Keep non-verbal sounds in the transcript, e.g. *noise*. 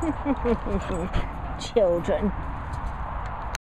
*laughs* Children.